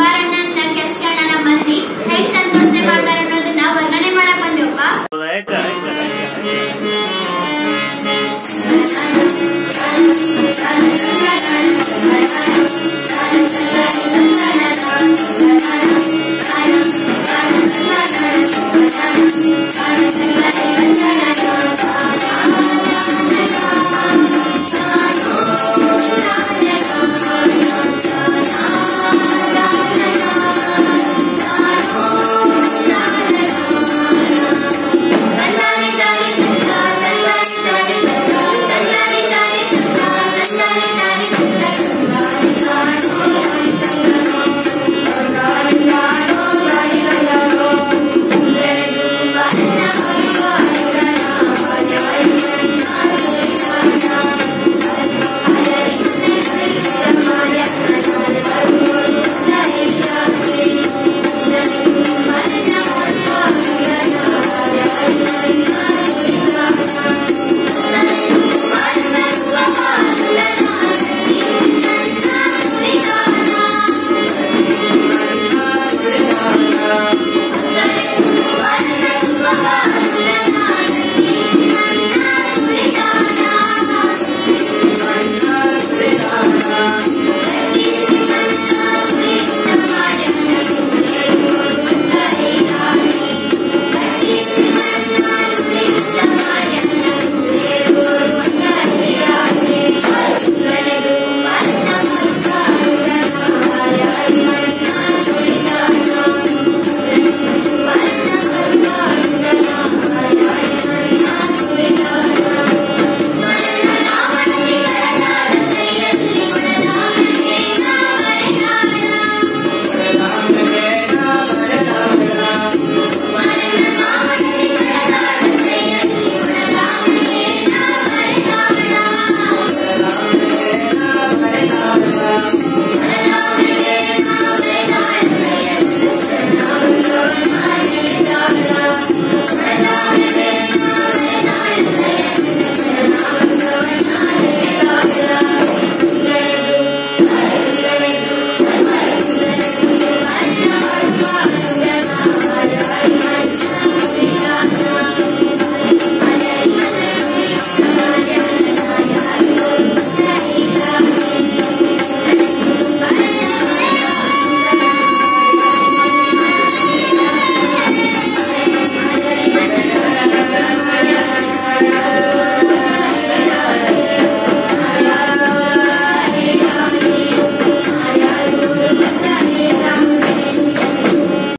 ಕುಂಬಾರಣ್ಣನ ಕೆಲ್ಸಗಳನ್ನ ಮಂದಿ ಹೇಗ್ ಸಂತೋಷನೆ ಮಾಡ್ತಾರ ಅನ್ನೋದನ್ನ ವರ್ಣನೆ ಮಾಡಕ್ ಬಂದೇವಪ್ಪ ಆಯ್ತಾ ಆಯ್ತಾ